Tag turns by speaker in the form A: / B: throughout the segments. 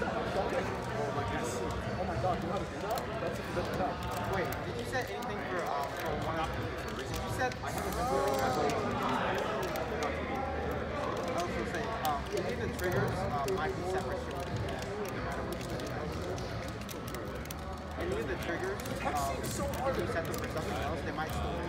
A: Oh my god, you know how to do that? That's that's tough.
B: Wait, did you set anything for um for one up? You said I have a I also say um any of the triggers um might be separate to no matter what you do. Any of the triggers, um, if you set them for something else, they might still be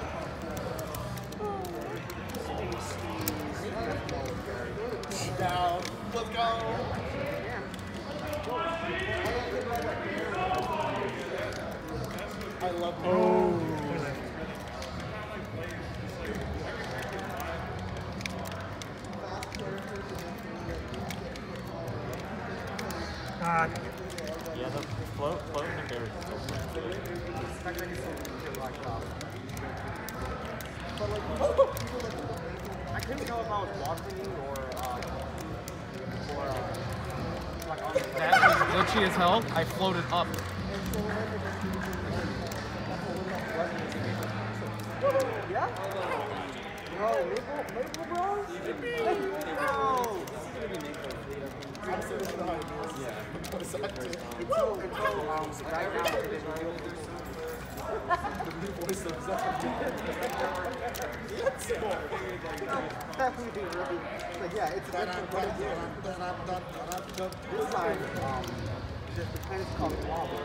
A: Down. Let's go. I love Oh.
C: God.
D: Yeah, the float, float and the berry.
B: I couldn't know if I was watching or, um, or, uh, like on the That was glitchy
D: as hell. I floated up.
B: Yeah? Bro, Maple, Maple Bros?
E: No!
A: That
B: would be really, like, yeah, it's a different way to do it.
A: This line,
B: um, the, the planet's called Wobble.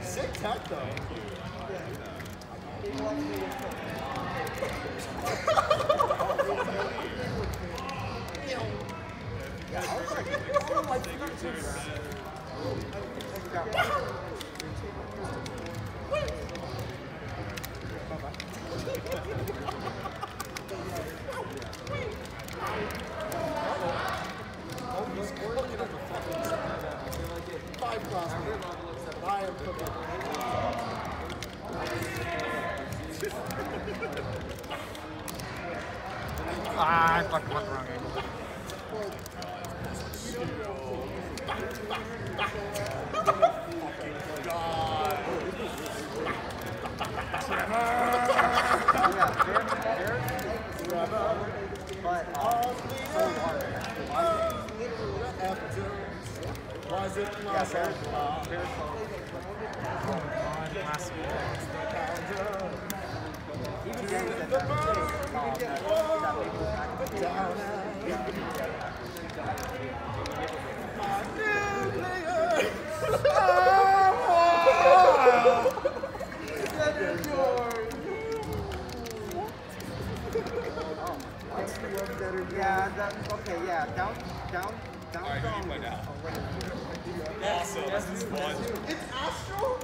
A: Sick tech though.
B: Five
C: Ah, I fucking the wrong angle.
A: Yeah,
B: they're, they're, but, um,
A: so
B: hard.
A: Was it Yeah, they're, they're so God, last Even games that that, um, that, that make us act
B: Yeah, that, okay, yeah, down, down, now?
E: Awesome. This is fun.
A: It's Astro?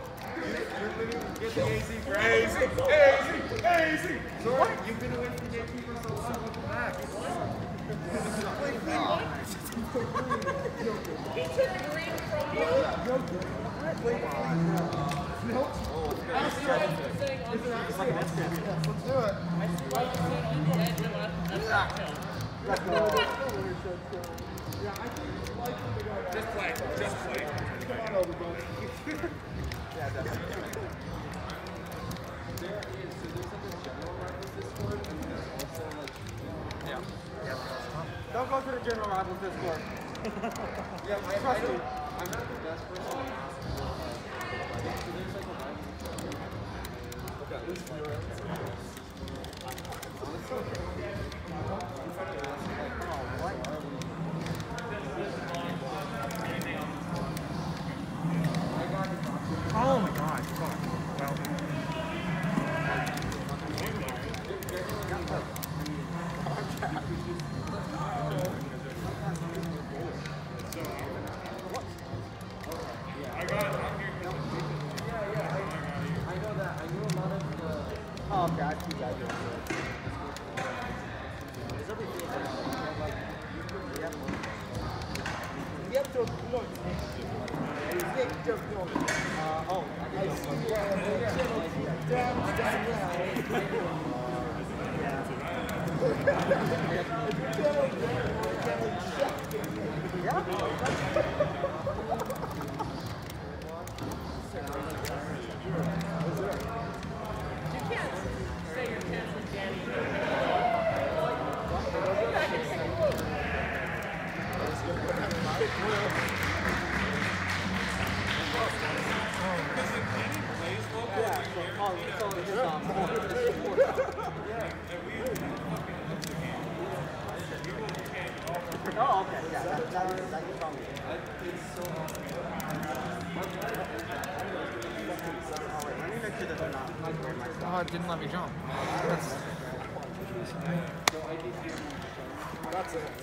E: Get the AC Easy, easy,
A: easy.
E: What? You've been away from AC for so long. Welcome back.
A: He
F: took green from
A: you. Just play, just play. Come on over, buddy.
B: yeah, definitely. There
E: is, so there's like a general rivals Discord, and there's also like, yeah.
B: yeah. Don't go to the general rivals Discord.
E: yeah, I, Trust me.
B: I'm
E: not the best person to ask for. So there's like a live
A: Okay, at least you're
B: You oh, I
A: see.
B: Yeah. Oh, okay, yeah. Oh, it didn't let
C: me jump.
B: That's,
A: That's it.